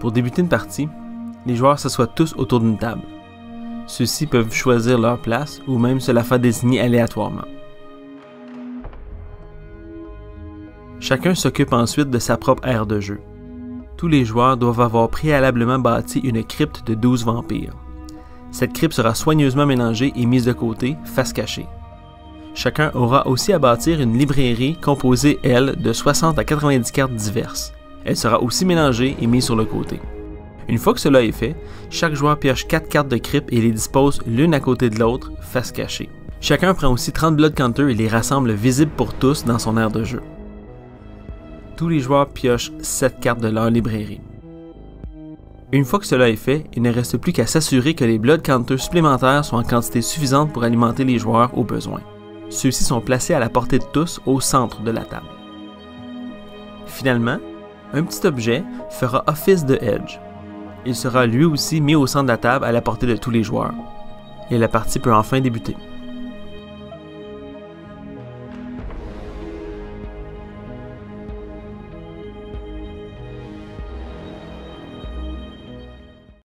Pour débuter une partie, les joueurs s'assoient tous autour d'une table. Ceux-ci peuvent choisir leur place ou même se la faire désigner aléatoirement. Chacun s'occupe ensuite de sa propre aire de jeu. Tous les joueurs doivent avoir préalablement bâti une crypte de 12 vampires. Cette crypte sera soigneusement mélangée et mise de côté, face cachée. Chacun aura aussi à bâtir une librairie composée, elle, de 60 à 90 cartes diverses. Elle sera aussi mélangée et mise sur le côté. Une fois que cela est fait, chaque joueur pioche 4 cartes de crypte et les dispose l'une à côté de l'autre, face cachée. Chacun prend aussi 30 Blood Counter et les rassemble visibles pour tous dans son aire de jeu. Tous les joueurs piochent 7 cartes de leur librairie. Une fois que cela est fait, il ne reste plus qu'à s'assurer que les Blood Counters supplémentaires sont en quantité suffisante pour alimenter les joueurs au besoin. Ceux-ci sont placés à la portée de tous au centre de la table. Finalement, un petit objet fera office de Edge. Il sera lui aussi mis au centre de la table à la portée de tous les joueurs. Et la partie peut enfin débuter.